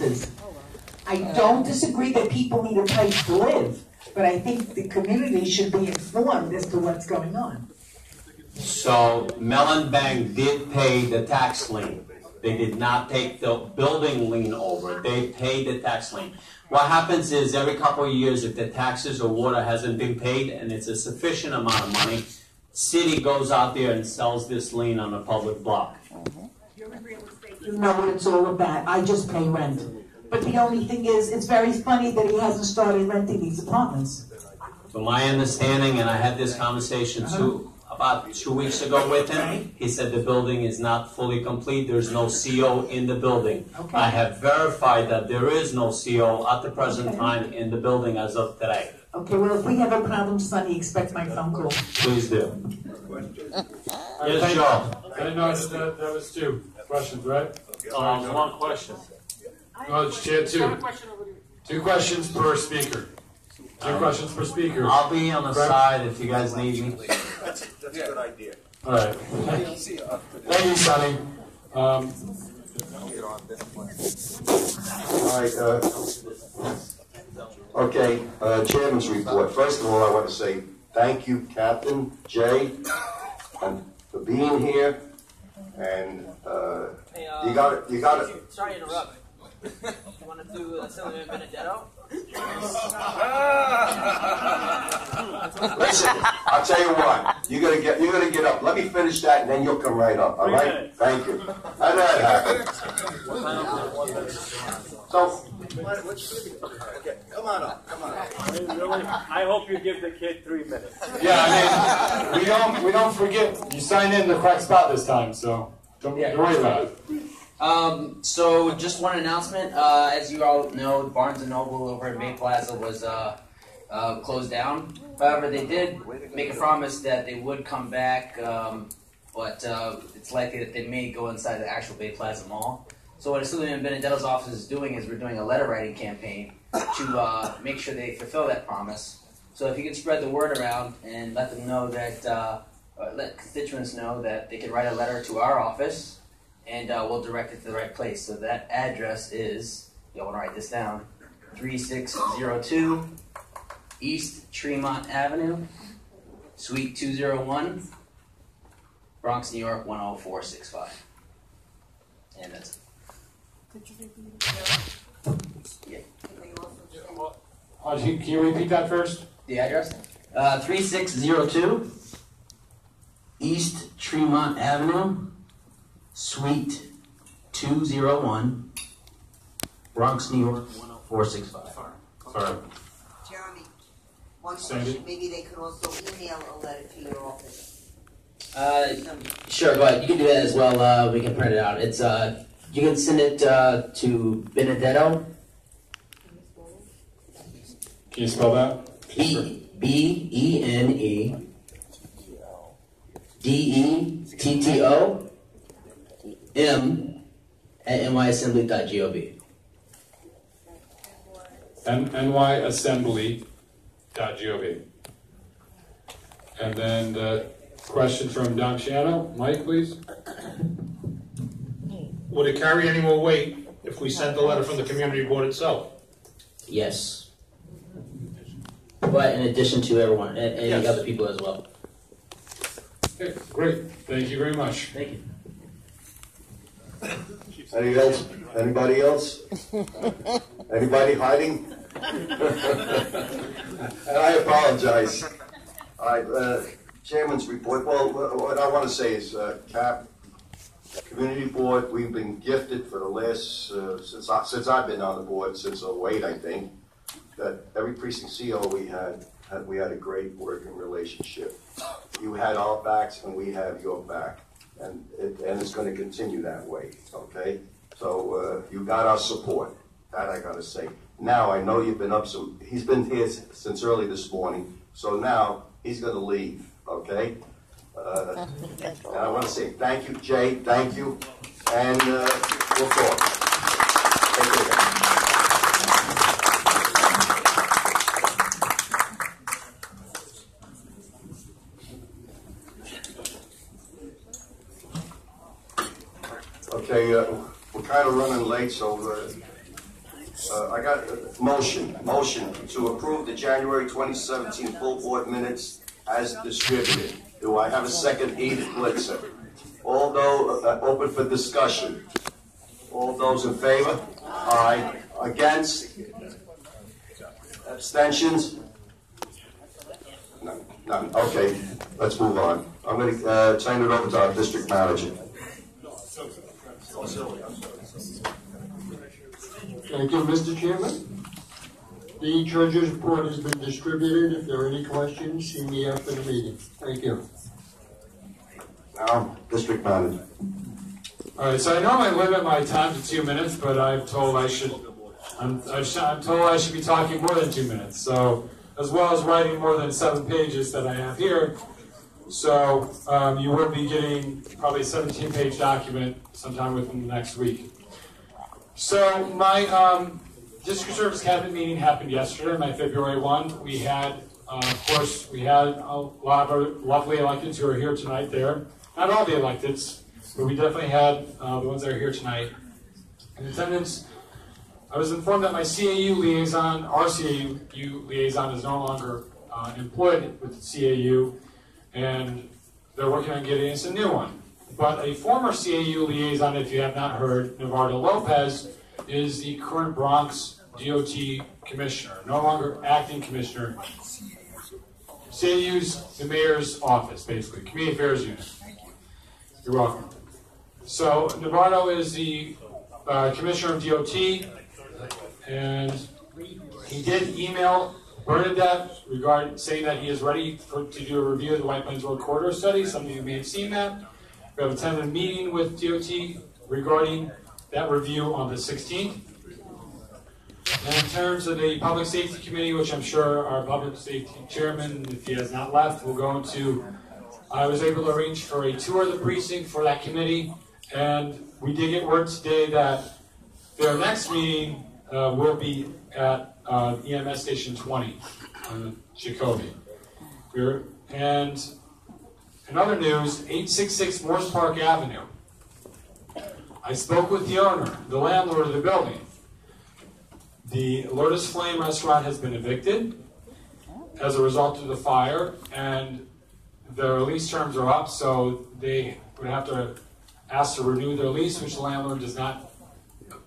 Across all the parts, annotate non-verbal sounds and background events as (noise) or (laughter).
renters. I don't disagree that people need a place to live, but I think the community should be informed as to what's going on. So Mellon Bank did pay the tax lien. They did not take the building lien over. They paid the tax lien. What happens is every couple of years, if the taxes or water hasn't been paid and it's a sufficient amount of money, city goes out there and sells this lien on a public block. You know what it's all about. I just pay rent. But the only thing is, it's very funny that he hasn't started renting these apartments. From my understanding, and I had this conversation two, uh-huh. about two weeks ago with him, he said the building is not fully complete, there's no CO in the building. Okay. I have verified that there is no CO at the present Okay. time in the building as of today. Okay, well, if we have a problem, Sonny, expect my phone call. Please do. Yes, Thank- Joe. I know, that, that was two questions, right? Um, one question. Oh, it's chair two. Two questions per speaker. Two questions per speaker. I'll be on the side if you guys need me. That's, that's a good idea. All right. Thank you, Sonny. Um, All right, uh, okay, uh, Chairman's report. First of all, I want to say thank you, Captain Jay, and for being here. And, uh, Hey, uh, you got it, you got it. Sorry to interrupt. (laughs) You want to do uh, Benedetto? Listen, I'll tell you what, you're gonna get, you're gonna get up. Let me finish that and then you'll come right up, all right? Thank you. How did that happen? So, Okay, come on up, come on up. I hope you give the kid three minutes. yeah, I mean, we don't, we don't forget, you signed in the correct spot this time, so don't don't worry about it. Um, so just one announcement. Uh, as you all know, Barnes Noble over at Bay Plaza was uh, uh, closed down. However, they did make a promise that they would come back, um, but uh, it's likely that they may go inside the actual Bay Plaza Mall. So what Assemblyman Benedetto's office is doing is we're doing a letter writing campaign to uh, make sure they fulfill that promise. So if you can spread the word around and let them know that, uh, let constituents know that they can write a letter to our office and uh, we'll direct it to the right place. So that address is, you'll want to write this down, 3602 East Tremont Avenue, Suite 201, Bronx, New York 10465. And that's Uh, can you- can you repeat that first? the address. Uh, 3602 East Tremont Avenue, Suite 201, Bronx, New York 10465. Sorry. Jeremy, one question, maybe they could also email a letter to your office. Uh, Sure, go ahead. You can do that as well. Uh, we can print it out. It's uh, you can send it uh, to Benedetto Can you spell that? B B E N E D E T T O M at nyassembly.gov. N- nyassembly.gov. And then the question from Don Shiano. Mike, please. Would it carry any more weight if we sent the letter from the community board itself? Yes. But in addition to everyone, and any Yes. other people as well. Okay, great. Thank you very much. Thank you. Any else, anybody else? Anybody hiding? And I apologize. All right, uh, Chairman's report, well, what I want to say is, uh, Cap, Community Board, we've been gifted for the last, uh, since I, since I've been on the board, since '08, I think, that every precinct CO we had, had, we had a great working relationship. You had our backs and we have your back, and it, and it's gonna continue that way, okay? So, uh, you got our support, that I gotta say. Now, I know you've been up some, he's been here since early this morning, so now he's gonna leave, okay? Uh, (laughs) And I wanna say thank you, Jay, thank you, and, uh, we'll talk. Take care. Okay, uh, we're kind of running late, so uh, I got a motion, motion to approve the January 2017 full board minutes as distributed. Do I have a second? Edith Blitzer. All those, uh, open for discussion. All those in favor? Aye. Against? Abstentions? None, none. Okay, let's move on. I'm gonna, uh, turn it over to our district manager. Thank you, Mr. Chairman. The treasurer's report has been distributed. If there are any questions, see me after the meeting. Thank you. Now, district manager. All right, so I normally limit my time to two minutes, but I'm told I should, I'm, I've sh- I'm told I should be talking more than two minutes. So, as well as writing more than seven pages that I have here, so um, you will be getting probably a 17-page document sometime within the next week. So my um, district service cabinet meeting happened yesterday, my February one. We had, uh, of course, we had a lot of lovely electeds who are here tonight there. Not all the electeds, but we definitely had uh, the ones that are here tonight. In attendance, I was informed that my CAU liaison, our CAU liaison, is no longer uh, employed with the CAU, and they're working on getting us a new one. But a former CAU liaison, if you have not heard, Nivardo Lopez, is the current Bronx DOT commissioner, no longer acting commissioner. CAU's the mayor's office, basically, community affairs unit. You're welcome. So Nivardo is the uh, commissioner of DOT, and he did email Bernadette regarding saying that he is ready for, to do a review of the White Plains Road corridor study. Some of you may have seen that. We have attended a meeting with DOT regarding that review on the 16th. And in terms of the Public Safety Committee, which I'm sure our Public Safety Chairman, if he has not left, will go into, I was able to arrange for a tour of the precinct for that committee. And we did get word today that their next meeting uh, will be at uh, EMS Station 20, uh, Jacobi. And in other news, 866 Morris Park Avenue. I spoke with the owner, the landlord of the building. The Lotus Flame restaurant has been evicted as a result of the fire, and their lease terms are up, so they would have to ask to renew their lease, which the landlord does not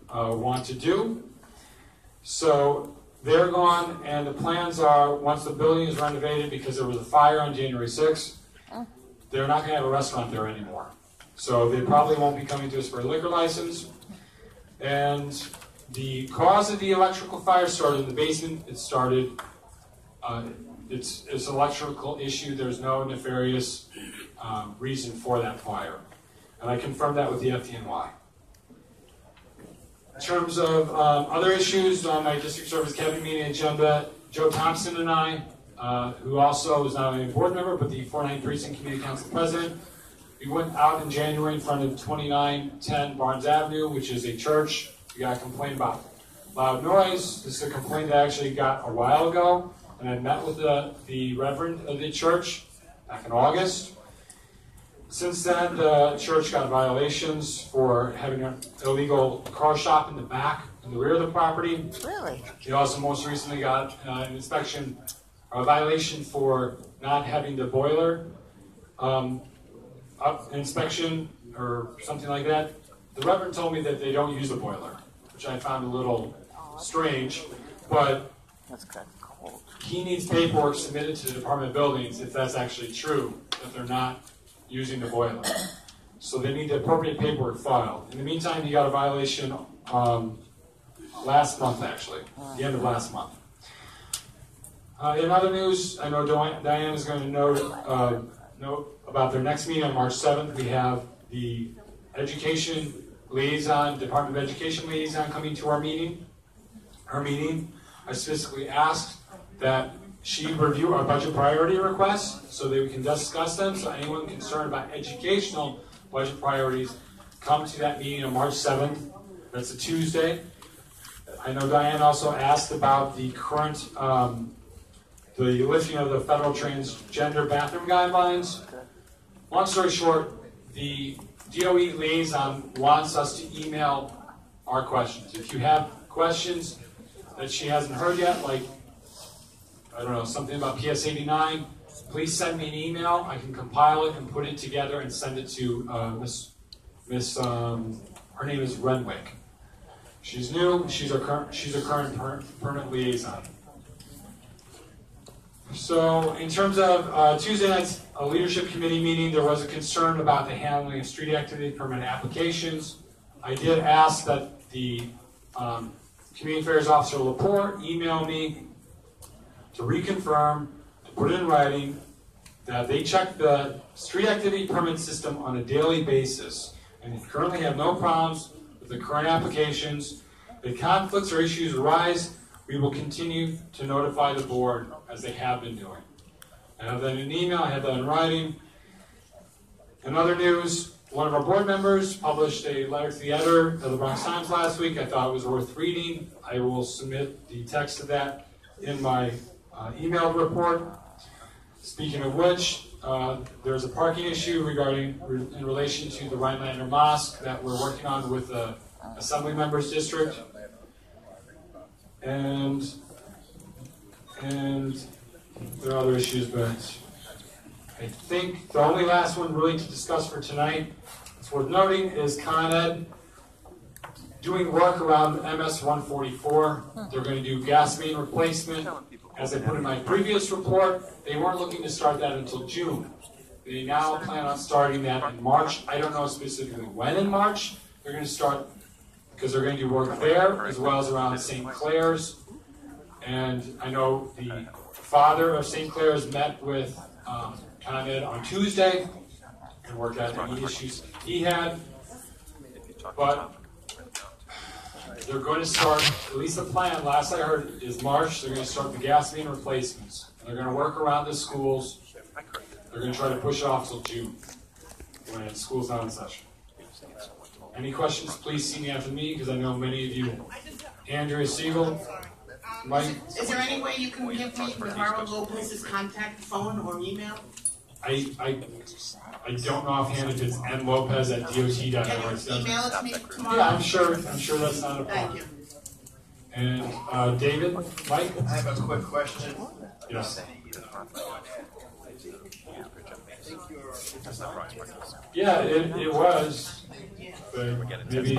uh, want to do. So they're gone, and the plans are once the building is renovated because there was a fire on January 6th, they're not going to have a restaurant there anymore. So they probably won't be coming to us for a liquor license. And the cause of the electrical fire started in the basement. It started, uh, it's, it's an electrical issue. There's no nefarious um, reason for that fire. And I confirmed that with the FDNY. Terms of um, other issues on my district service cabinet meeting agenda, Joe Thompson and I, uh, who also is not only a board member but the 49 Precinct Community Council President, we went out in January in front of 2910 Barnes Avenue, which is a church. We got a complaint about loud noise. This is a complaint that I actually got a while ago, and I met with the, the reverend of the church back in August. Since then, the church got violations for having an illegal car shop in the back, in the rear of the property. Really? They also most recently got uh, an inspection, a violation for not having the boiler um, up inspection or something like that. The Reverend told me that they don't use a boiler, which I found a little strange, but That's good. Cold. he needs paperwork submitted to the Department of Buildings if that's actually true, that they're not using the boiler. So they need the appropriate paperwork filed. In the meantime, he got a violation um, last month, actually, the end of last month. Uh, in other news, I know Di- Diane is going to note, uh, note about their next meeting on March 7th. We have the education liaison, Department of Education liaison coming to our meeting, her meeting. I specifically asked that she review our budget priority requests so that we can discuss them. So anyone concerned about educational budget priorities, come to that meeting on March 7th. That's a Tuesday. I know Diane also asked about the current, um, the lifting of the federal transgender bathroom guidelines. Long story short, the DOE liaison wants us to email our questions. If you have questions that she hasn't heard yet, like, I don't know, something about PS eighty-nine, please send me an email. I can compile it and put it together and send it to uh, Miss Miss. Um, her name is Renwick. She's new. She's our current. She's our current per, permanent liaison. So, in terms of uh, Tuesday night's uh, leadership committee meeting, there was a concern about the handling of street activity permit applications. I did ask that the um, community affairs officer Laporte email me to reconfirm, to put it in writing, that they check the street activity permit system on a daily basis and currently have no problems with the current applications. If conflicts or issues arise, we will continue to notify the board as they have been doing. I have that in an email, I have that in writing. In other news, one of our board members published a letter to the editor of the Bronx Times last week. I thought it was worth reading. I will submit the text of that in my emailed report. Speaking of which, uh, there's a parking issue regarding in relation to the Rhinelander Mosque that we're working on with the Assembly Members District. And and there are other issues, but I think the only last one really to discuss for tonight, it's worth noting, is Con Ed doing work around MS 144. They're going to do gas main replacement. As I put in my previous report, they weren't looking to start that until June. They now plan on starting that in March. I don't know specifically when in March. They're going to start because they're going to do work there as well as around St. Clare's. And I know the father of St. Clare's met with um, Con Ed on Tuesday and worked out any issues he had. But they're going to start, at least the plan, last I heard, is March. They're going to start the gas main replacements. They're going to work around the schools. They're going to try to push off till June when school's not in session. Any questions, please see me after me because I know many of you. Andrea Siegel, Mike. Is there any way you can give me Nivardo Lopez's contact phone or email? I, I, I don't know offhand if it's N Lopez at dot. Can you email it to me tomorrow? Yeah, I'm sure, I'm sure that's not a Thank problem. you. And, uh, David, Mike? I have a quick question. Yes. Yeah, it, it was, but maybe,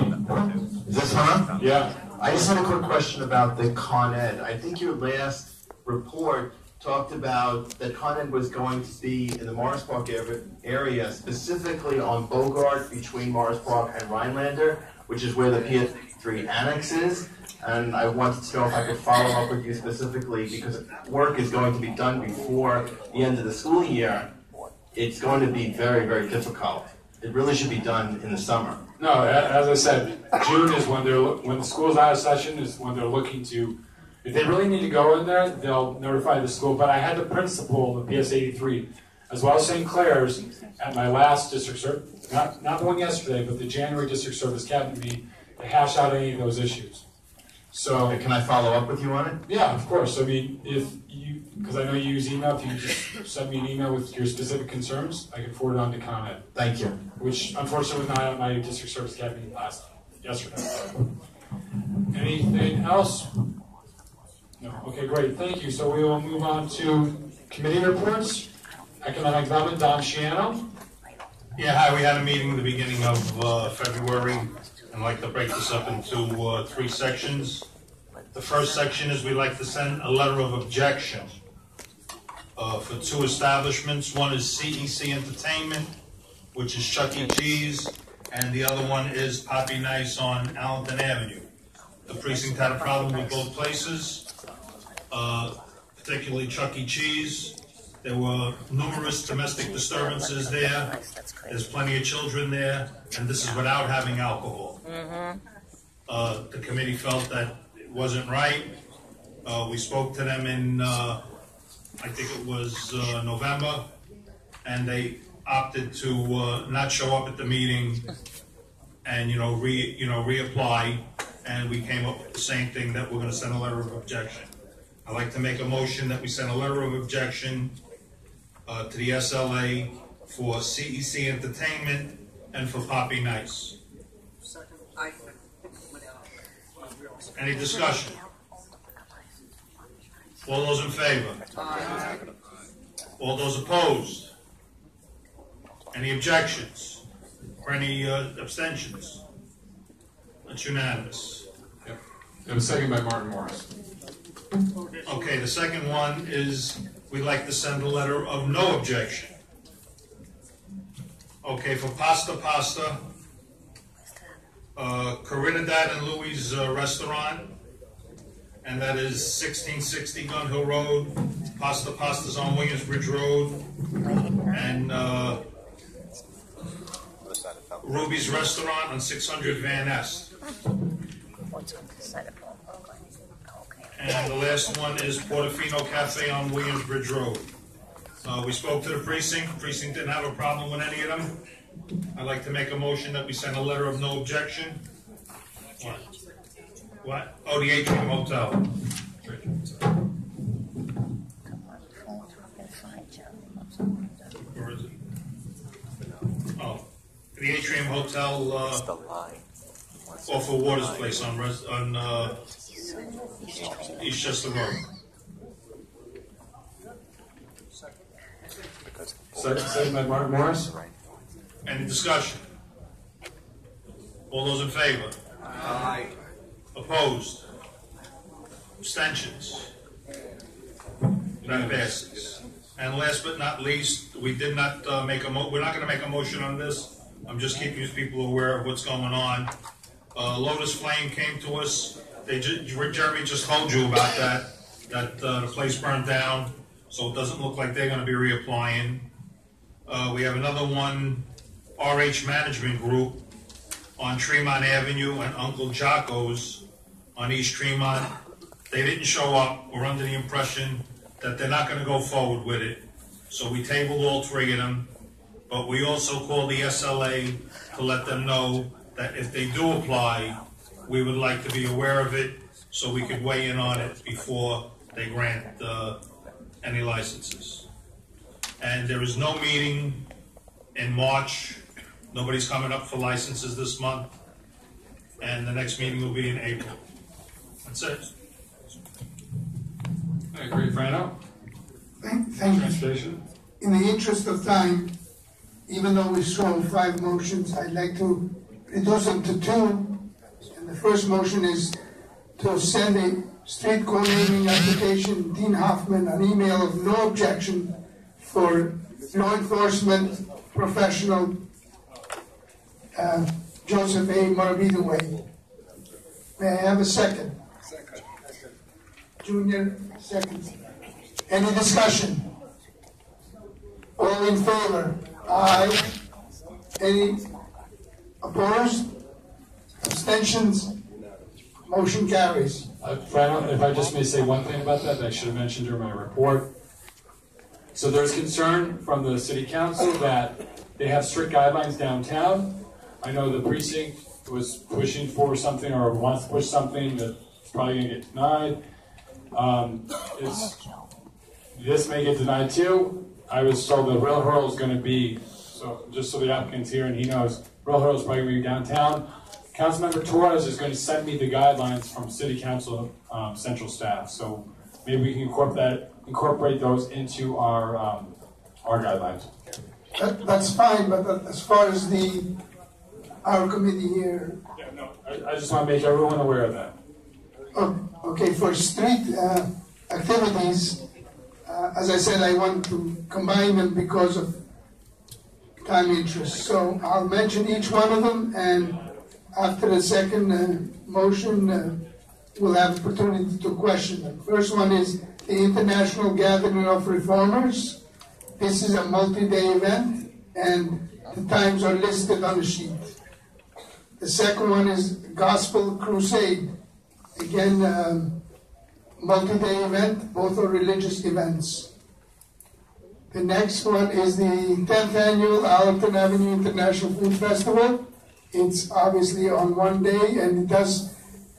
Is this on? yeah. I just had a quick question about the Con Ed. I think your last report talked about that Ed was going to be in the Morris Park area- specifically on Bogart between Morris Park and Rhinelander, which is where the PS3 annex is. And I wanted to know if I could follow up with you specifically, because work is going to be done before the end of the school year. It's going to be very, very difficult. It really should be done in the summer. No, as I said, June is when they're, when the school's out of session is when they're looking to, if they really need to go in there, they'll notify the school. But I had the principal of PS eighty-three, as well as St. Clare's, at my last district service, not, not the one yesterday, but the January district service cabinet meeting, to hash out any of those issues. So, Can I follow up with you on it? yeah, of course, I mean, if you, because I know you use email, if you just send me an email with your specific concerns, I can forward it on to Con Thank you. which unfortunately was not at my district service cabinet last, yesterday. Anything else? No, okay, great, thank you. So we will move on to committee reports. Economic Development, Don Shiano. Yeah, hi, we had a meeting at the beginning of uh, February. I'd like to break this up into uh, three sections. The first section is we'd like to send a letter of objection uh, for two establishments. One is CEC Entertainment, which is Chuck E. Cheese, and the other one is Poppy Nice on Allerton Avenue. The precinct had a problem with both places, uh, particularly Chuck E. Cheese. There were numerous domestic disturbances there. There's plenty of children there, and this is without having alcohol. Uh, the committee felt that it wasn't right. Uh, we spoke to them in, uh, I think it was, uh, November, and they opted to, uh, not show up at the meeting and, you know, re, you know, reapply, and we came up with the same thing, that we're gonna send a letter of objection. I'd like to make a motion that we send a letter of objection uh, to the SLA for CEC Entertainment and for Poppy Nice. Any discussion? All those in favor? All those opposed? Any objections? Or any uh, abstentions? That's unanimous. It was seconded by Martin Morris. Okay, the second one is, we'd like to send a letter of no objection. Okay, for Pasta Pasta, uh, Corinidad and Louis uh, Restaurant, and that is sixteen sixty Gun Hill Road. Pasta Pasta's on Williamsbridge Road, and, uh, Ruby's Restaurant on six hundred Van Nest. And the last one is Portofino Cafe on Williamsbridge Road. Uh, we spoke to the precinct, precinct didn't have a problem with any of them. I'd like to make a motion that we send a letter of no objection. What? What? Oh, the Atrium Hotel. Where is it? Oh, the Atrium Hotel, uh, off of Waters Place on Res, on, uh, Eastchester Road. Second, seconded by Martin Morris. Any discussion? All those in favor? Aye. Opposed? Abstentions? That passes. And last but not least, we did not uh, make a mo, we're not gonna make a motion on this. I'm just keeping people aware of what's going on. Uh, Lotus Flame came to us, they ju, Jeremy just told you about that, that uh, the place burned down, so it doesn't look like they're gonna be reapplying. Uh, we have another one, RH Management Group on Tremont Avenue and Uncle Jocko's on East Tremont. They didn't show up. We're under the impression that they're not gonna go forward with it. So we tabled all three of them. But we also called the SLA to let them know that if they do apply, we would like to be aware of it so we could weigh in on it before they grant, uh, any licenses. And there is no meeting in March. Nobody's coming up for licenses this month. And the next meeting will be in April. That's it. I agree, Frano. Thank, thank you. In the interest of time, even though we saw five motions, I'd like to reduce them to two. The first motion is to send a street co-naming application, Dean Hoffman, an email of no objection for law enforcement professional uh, Joseph A. Maravito Way. May I have a second? Junior, second. Any discussion? All in favor? Aye. Any opposed? Abstentions? Motion carries. Uh, Frano, if I just may say one thing about that, that I should have mentioned during my report. So there's concern from the city council that they have strict guidelines downtown. I know the precinct was pushing for something or wants to push something that's probably gonna get denied. Um, this may get denied too. I was told that Rail Hurl is gonna be, so, just so the applicant's here and he knows, Rail Hurl is probably gonna be downtown. Councilmember Torres is gonna send me the guidelines from city council, um, central staff, so maybe we can incorporate that, incorporate those into our, um, our guidelines. That, that's fine, but as far as the, our committee here, Yeah, no, I, I just wanna make everyone aware of that. oh, okay, for street, uh, activities, uh, as I said, I want to combine them because of time interest. So I'll mention each one of them, and after the second, uh, motion, uh, we'll have opportunity to question them. First one is the International Gathering of Reformers. This is a multi-day event, and the times are listed on the sheet. The second one is Gospel Crusade. Again, um, multi-day event, both are religious events. The next one is the tenth annual Allerton Avenue International Food Festival. It's obviously on one day, and it does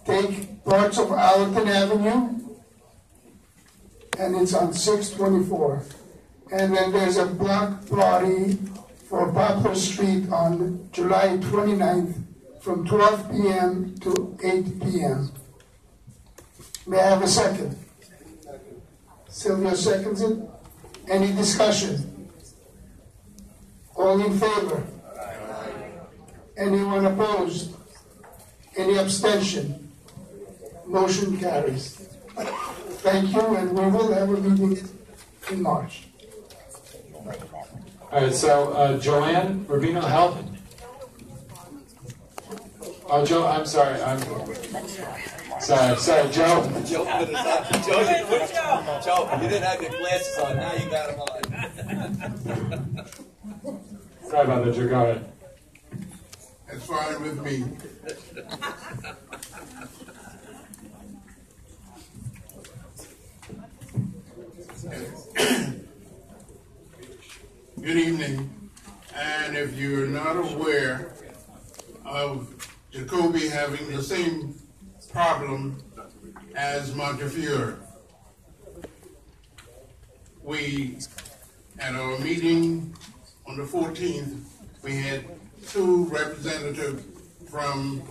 take parts of Allerton Avenue, and it's on six twenty-four. And then there's a block party for Poplar Street on July 29th from twelve PM to eight PM. May I have a second? Sylvia seconds it. Any discussion? All in favor? Anyone opposed? Any abstention? Motion carries. Thank you, and we will have a meeting in March. All right, so uh, Joanne Rubino Health. Oh, Joe, I'm sorry. I'm sorry. Sorry, Joe. Joe, put it on. Joe, you, put, Joe, you didn't have your glasses on. Now you got them on. Sorry about that, Joe. Go ahead. That's fine with me. Good evening. And if you're not aware of Jacobi having the same problem as Montefiore, we, at our meeting on the 14th, we had two representatives from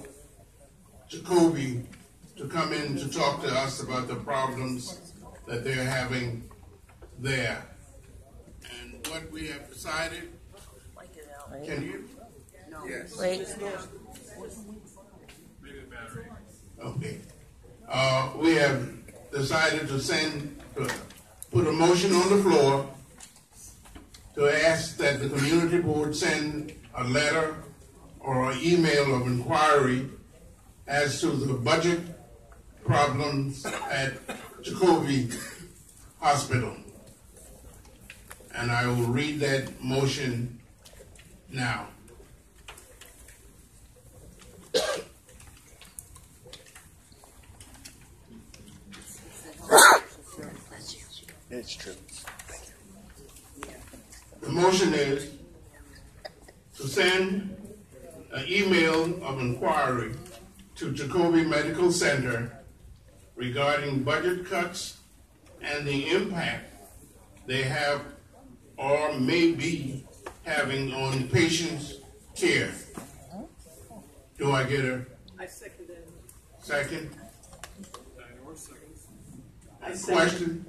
Jacobi to come in to talk to us about the problems that they're having there. And what we have decided, can you? Yes. Wait. Okay. Uh, we have decided to send, to put a motion on the floor to ask that the community board send a letter or an email of inquiry as to the budget problems at Jacobi Hospital. And I will read that motion now. It's true. The motion is to send an email of inquiry to Jacobi Medical Center regarding budget cuts and the impact they have or may be having on patients' care. Do I get a I second that. second? I second, Question?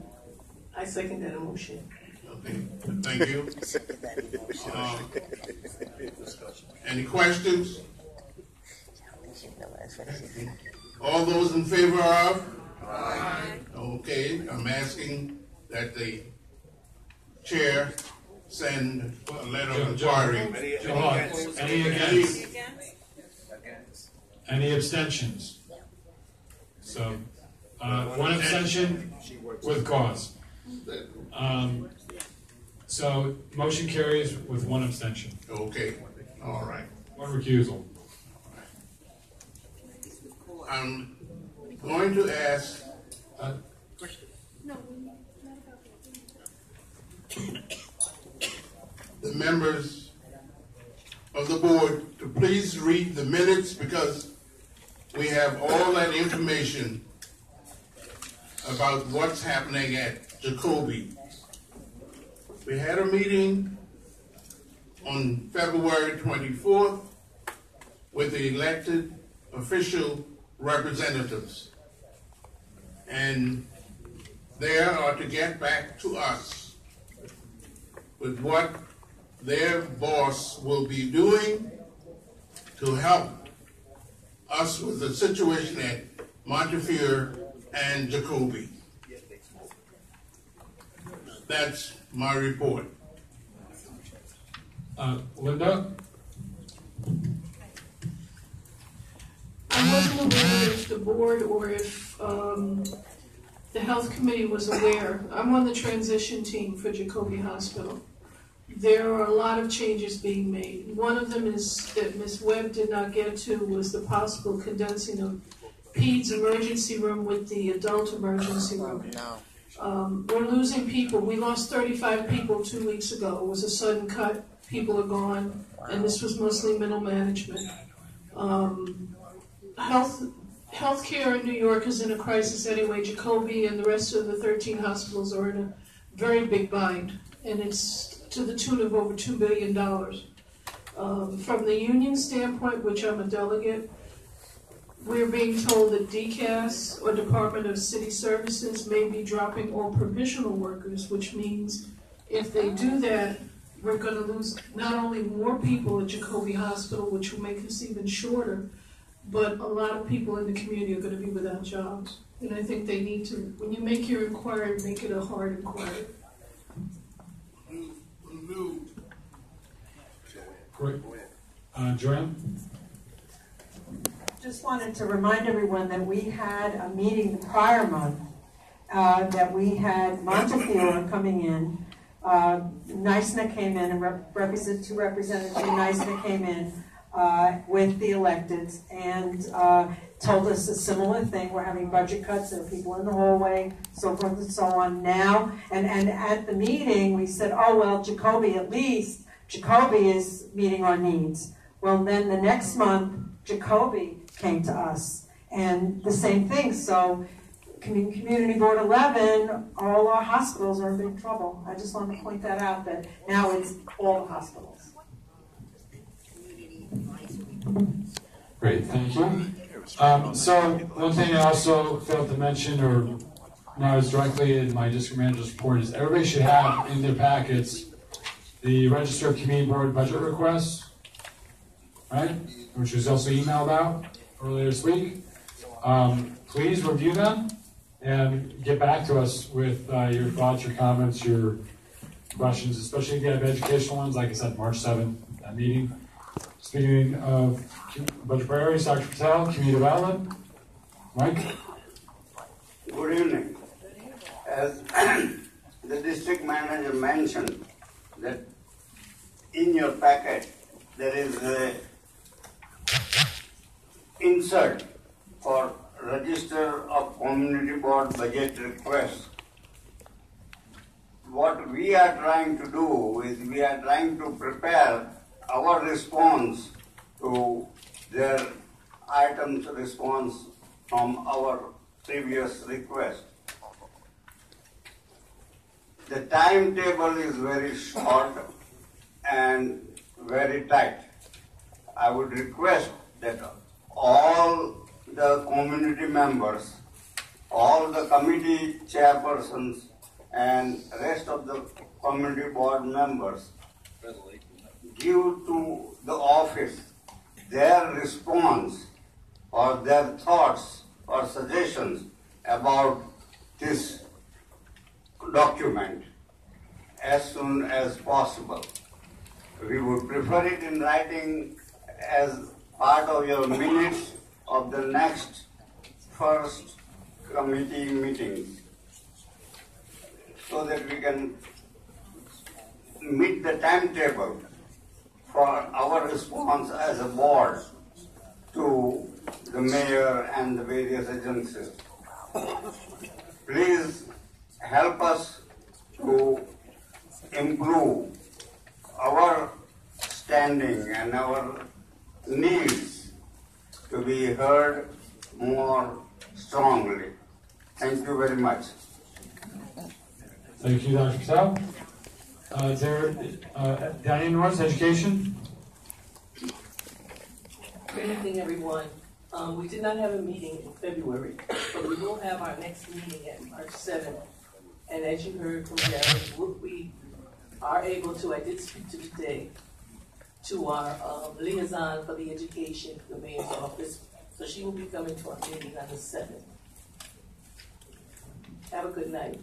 I second that motion. Thank you. Uh, Any questions? All those in favor of? Aye. Okay, I'm asking that the chair send a letter of inquiry. Hold on. Any against? Any abstentions? So, uh, one abstention with cause. Um, so, motion carries with one abstention. Okay, all right. One recusal. I'm going to ask, Uh, the members of the board to please read the minutes because we have all that information about what's happening at Jacobi. We had a meeting on February twenty-fourth with the elected official representatives. And they are to get back to us with what their boss will be doing to help us with the situation at Montefiore and Jacobi. That's my report. Uh, Linda? I wasn't aware if the board or if um, the health committee was aware. I'm on the transition team for Jacobi Hospital. There are a lot of changes being made. One of them is that Ms. Webb did not get to was the possible condensing of PEDS emergency room with the adult emergency room. Um, we're losing people. We lost 35 people two weeks ago. It was a sudden cut. People are gone, and this was mostly middle management. Um, health healthcare in New York is in a crisis anyway. Jacobi and the rest of the 13 hospitals are in a very big bind, and it's to the tune of over two billion dollars. Um, from the union standpoint, which I'm a delegate, we're being told that DCAS or Department of City Services may be dropping all provisional workers, which means if they do that, we're gonna lose not only more people at Jacobi Hospital, which will make us even shorter, but a lot of people in the community are gonna be without jobs. And I think they need to, when you make your inquiry, make it a hard inquiry. Great. Uh, Joanne? Just wanted to remind everyone that we had a meeting the prior month, uh, that we had Montefiore coming in. Uh, came in and rep- represent, two representatives from came in, uh, with the electeds and, uh, told us a similar thing. We're having budget cuts, there are people in the hallway, so forth and so on now. And, and at the meeting, we said, oh, well, Jacobi, at least, Jacobi is meeting our needs. Well, then the next month, Jacobi came to us, and the same thing. So, Community Board 11, all our hospitals are in big trouble. I just wanted to point that out that now it's all the hospitals. Great, thank you. Um, so, one thing I also failed to mention, or not as directly in my district manager's report, is everybody should have in their packets the Register of Community Board budget requests, right? Which was also emailed out earlier this week. Um, please review them and get back to us with uh, your thoughts, your comments, your questions, especially if you have educational ones, like I said, March 7th, that meeting. Speaking of budget priorities, Dr. Patel, community development. Mike? Good evening. As (clears throat) the district manager mentioned, that in your packet, there is a insert for register of community board budget request. What we are trying to do is we are trying to prepare our response to their items response from our previous request. The timetable is very short and very tight. I would request that all the community members, all the committee chairpersons, and rest of the community board members give to the office their response or their thoughts or suggestions about this document as soon as possible. We would prefer it in writing as part of your minutes of the next first committee meeting so that we can meet the timetable for our response as a board to the mayor and the various agencies. Please help us to improve our standing and our needs to be heard more strongly. Thank you very much. Thank you, Dr. Patel. Uh, is there, uh, Diane Norris, education? Good evening, everyone. Um, we did not have a meeting in February, but we will have our next meeting at March seventh. And as you heard from Jared, we- we are able to, I did speak to today, to our um, liaison for the education, the mayor's office. So she will be coming to our meeting on the seventh. Have a good night.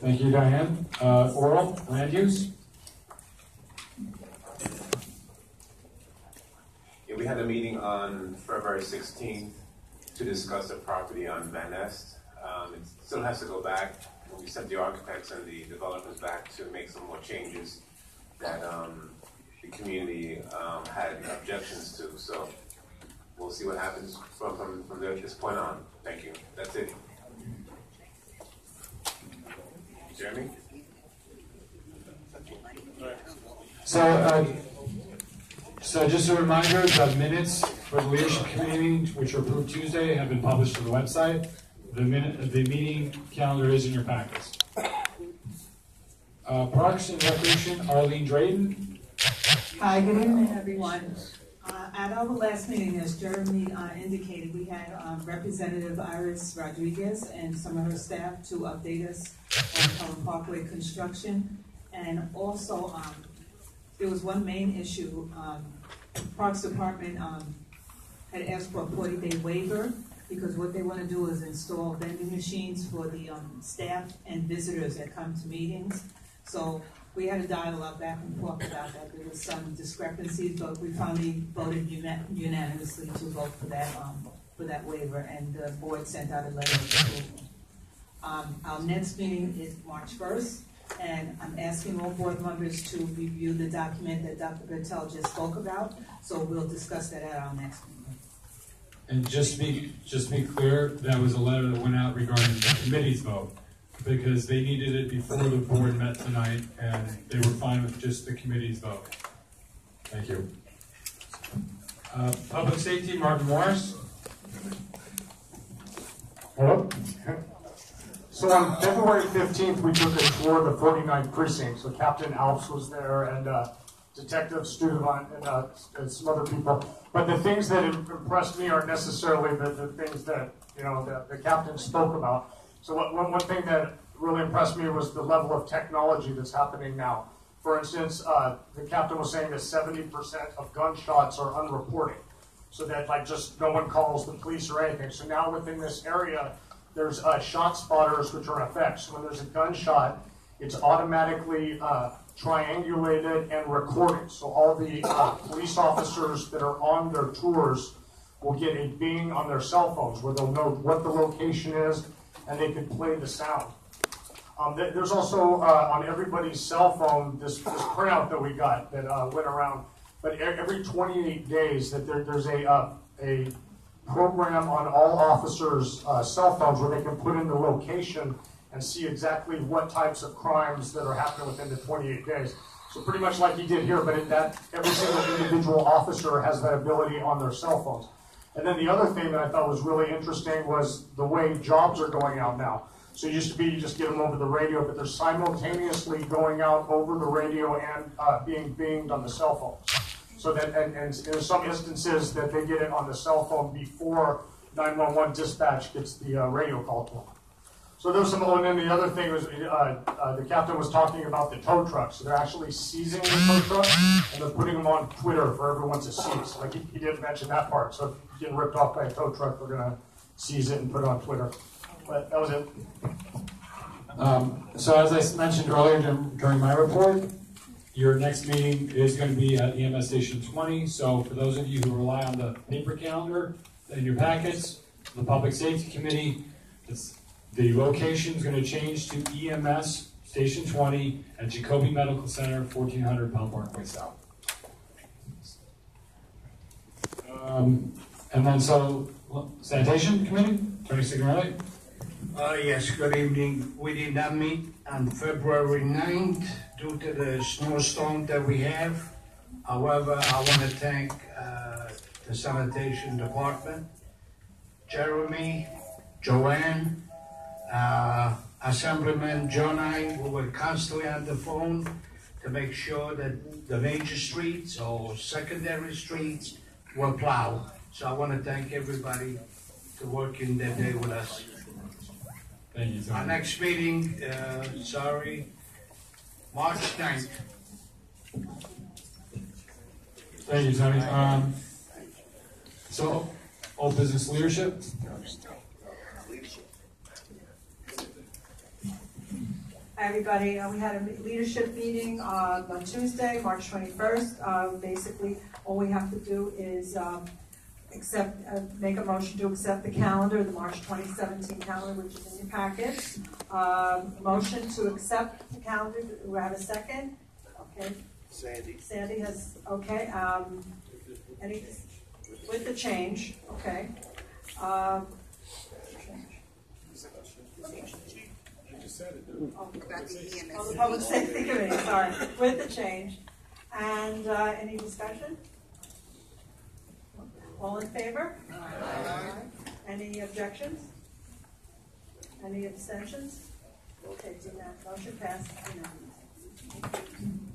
Thank you, Diane. Uh, oral, land use? Yeah, we had a meeting on February sixteenth to discuss the property on Van Nest. Um, it still has to go back. We sent the architects and the developers back to make some more changes that, um, the community, um, had objections to, so we'll see what happens from, from, from this point on. Thank you. That's it. Jeremy? So, uh, so just a reminder, the minutes for the leadership committee, which were approved Tuesday, have been published on the website. The minute, the meeting calendar is in your packets. Uh, Parks and Recreation, Arlene Drayden. Hi, good evening, everyone. Uh, at our last meeting, as Jeremy uh, indicated, we had um, Representative Iris Rodriguez and some of her staff to update us on Pelham Parkway construction. And also, um, there was one main issue, um, Parks Department um, had asked for a forty-day waiver because what they want to do is install vending machines for the um, staff and visitors that come to meetings. So we had a dialogue back and forth about that. There was some discrepancies, but we finally voted una- unanimously to vote for that, um, for that waiver, and the board sent out a letter of approval. Um, our next meeting is March first, and I'm asking all board members to review the document that Dr. Bertel just spoke about, so we'll discuss that at our next meeting. And just be, just be clear, that was a letter that went out regarding the committee's vote, because they needed it before the board met tonight, and they were fine with just the committee's vote. Thank you. Uh, Public Safety, Martin Morris. Hello? So on February fifteenth, we took a tour of the 49th precinct, so Captain Alps was there and, uh, Detective Studevant and, uh, and some other people. But the things that impressed me aren't necessarily the, the things that, you know, that the captain spoke about. So one, one thing that really impressed me was the level of technology that's happening now. For instance, uh, the captain was saying that seventy percent of gunshots are unreported. So that like just no one calls the police or anything. So now within this area, there's uh, shot spotters which are in effect. So when there's a gunshot, it's automatically uh, triangulated and recorded. So all the uh, police officers that are on their tours will get a bing on their cell phones where they'll know what the location is and they can play the sound. Um, there- there's also uh, on everybody's cell phone this, this printout that we got that uh, went around. But every 28 days, that there, there's a uh, a program on all officers' uh, cell phones where they can put in the location and see exactly what types of crimes that are happening within the 28 days. So pretty much like he did here, but that every single individual officer has that ability on their cell phones. And then the other thing that I thought was really interesting was the way jobs are going out now. So it used to be you just get them over the radio, but they're simultaneously going out over the radio and uh, being binged on the cell phones. So that, and, and in some instances that they get it on the cell phone before 911 dispatch gets the uh, radio call to them. So there's some, oh, and then the other thing was, uh, uh, the captain was talking about the tow trucks. So they're actually seizing the tow truck and they're putting them on Twitter for everyone to see. So like he, he didn't mention that part. So if you're getting ripped off by a tow truck, we're gonna seize it and put it on Twitter. But that was it. Um, so as I mentioned earlier dur- during my report, your next meeting is going to be at EMS Station 20. So for those of you who rely on the paper calendar in your packets, the Public Safety Committee, it's, the location is going to change to EMS Station 20 at Jacobi Medical Center, 1400 Pelham Parkway South. Um, and then so sanitation committee, Attorney Sigarelli? Uh, yes, good evening. We did not meet on February 9th due to the snowstorm that we have. However, I want to thank uh, the sanitation department, Jeremy, Joanne, uh, Assemblyman Gjonaj, we were constantly on the phone to make sure that the major streets or secondary streets were plowed. So I want to thank everybody for working that day with us. Thank you, Our Tony. next meeting, uh, sorry, March 9th. Thank you, Tony. Um, so, all business leadership? Everybody. Uh, we had a leadership meeting uh, on Tuesday, March 21st. Uh, basically, all we have to do is um, accept, uh, make a motion to accept the calendar, the March 2017 calendar, which is in your packets. Um, motion to accept the calendar. Do I have a second? Okay. Sandy. Sandy has, okay. Um, any, with the change, okay. Um, Oh, about the EMS. Oh, the public safety committee, sorry, with the change. And, uh, any discussion? All in favor? Any objections? Any abstentions? Okay, do that, motion passed unanimously.